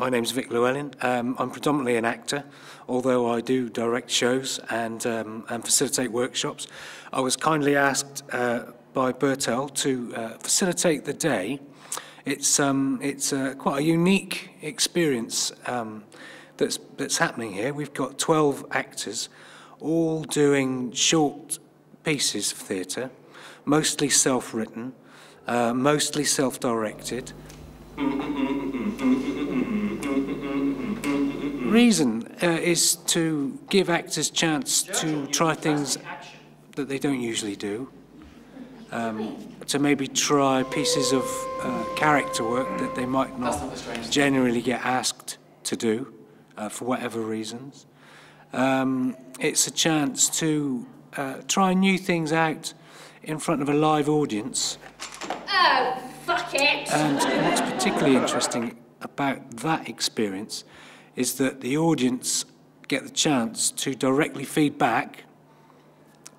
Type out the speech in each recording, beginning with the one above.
my name's Vic Llewellyn. Um, I'm predominantly an actor, although I do direct shows and, um, and facilitate workshops. I was kindly asked uh, by Bertel to uh, facilitate the day. It's, um, it's uh, quite a unique experience um, that's, that's happening here. We've got 12 actors, all doing short pieces of theatre, mostly self-written, uh, mostly self-directed. Reason uh, is to give actors chance to try things that they don't usually do. Um, to maybe try pieces of uh, character work that they might not generally get asked to do uh, for whatever reasons. Um, it's a chance to uh, try new things out in front of a live audience. Oh, fuck it! And what's particularly interesting about that experience is that the audience get the chance to directly feed back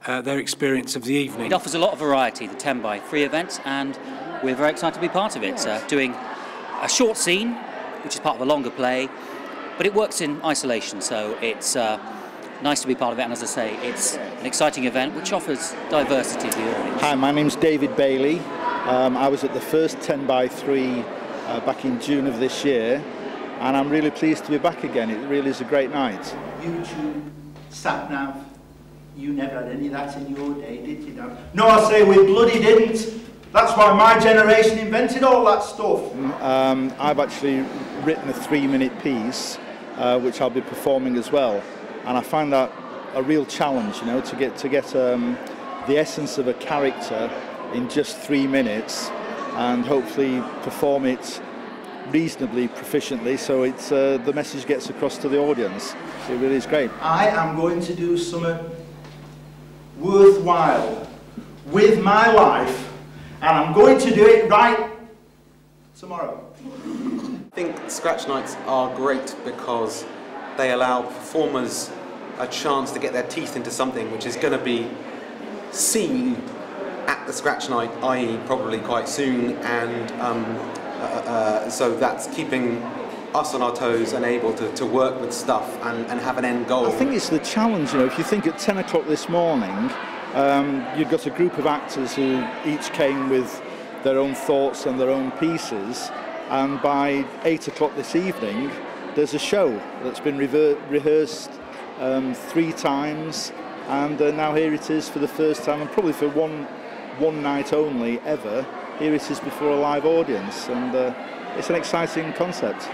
uh, their experience of the evening. It offers a lot of variety, the 10 by 3 event, and we're very excited to be part of it. Uh, doing a short scene, which is part of a longer play, but it works in isolation, so it's uh, nice to be part of it. And as I say, it's an exciting event which offers diversity to the audience. Hi, my name's David Bailey. Um, I was at the first 10 by 3 uh, back in June of this year, and I'm really pleased to be back again. It really is a great night. YouTube, sat nav, you never had any of that in your day, did you? Now? No, I say we bloody didn't. That's why my generation invented all that stuff. Um, I've actually written a three-minute piece, uh, which I'll be performing as well, and I find that a real challenge, you know, to get to get um, the essence of a character in just three minutes, and hopefully perform it reasonably proficiently so it's uh, the message gets across to the audience. It really is great. I am going to do something worthwhile with my life, and I'm going to do it right tomorrow. I think scratch nights are great because they allow performers a chance to get their teeth into something which is going to be seen at the scratch night, i.e. probably quite soon, and um, uh, uh, so that's keeping us on our toes and able to, to work with stuff and, and have an end goal. I think it's the challenge, you know, if you think at 10 o'clock this morning, um, you've got a group of actors who each came with their own thoughts and their own pieces, and by 8 o'clock this evening, there's a show that's been rehearsed um, three times, and uh, now here it is for the first time, and probably for one, one night only ever, here it is before a live audience, and uh, it's an exciting concept.